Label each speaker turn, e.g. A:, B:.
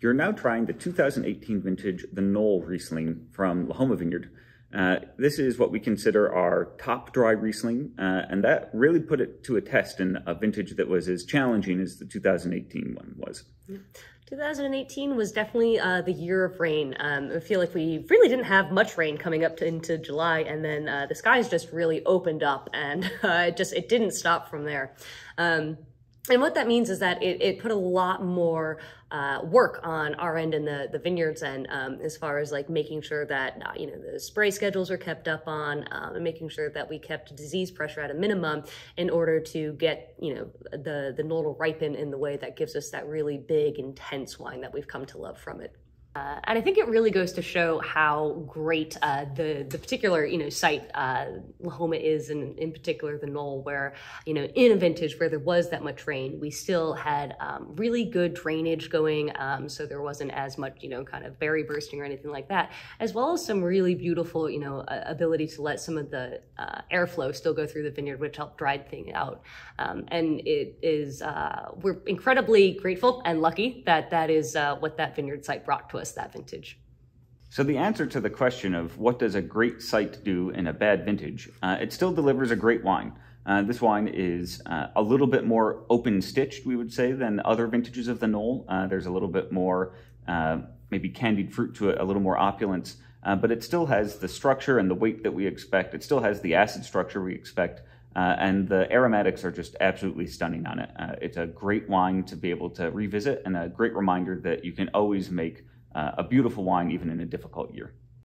A: You're now trying the 2018 vintage, the Knoll Riesling from Lahoma Vineyard. Uh, this is what we consider our top dry Riesling, uh, and that really put it to a test in a vintage that was as challenging as the 2018 one was.
B: 2018 was definitely uh, the year of rain. Um, I feel like we really didn't have much rain coming up to, into July, and then uh, the skies just really opened up, and uh, it just it didn't stop from there. Um, and what that means is that it, it put a lot more uh, work on our end in the, the vineyards and um, as far as like making sure that uh, you know the spray schedules are kept up on um, and making sure that we kept disease pressure at a minimum in order to get you know the the knoll ripen in the way that gives us that really big intense wine that we've come to love from it. Uh, and I think it really goes to show how great uh, the the particular you know site uh, Lahoma is, and in particular the Knoll, where you know in a vintage where there was that much rain, we still had um, really good drainage going, um, so there wasn't as much you know kind of berry bursting or anything like that, as well as some really beautiful you know ability to let some of the uh, airflow still go through the vineyard, which helped dry things out. Um, and it is uh, we're incredibly grateful and lucky that that is uh, what that vineyard site brought to us us that vintage?
A: So the answer to the question of what does a great site do in a bad vintage, uh, it still delivers a great wine. Uh, this wine is uh, a little bit more open stitched, we would say, than other vintages of the Knoll. Uh, there's a little bit more uh, maybe candied fruit to it, a little more opulence, uh, but it still has the structure and the weight that we expect. It still has the acid structure we expect. And the aromatics are just absolutely stunning on it. It's a great wine to be able to revisit and a great reminder that you can always make uh, a beautiful wine even in a difficult year.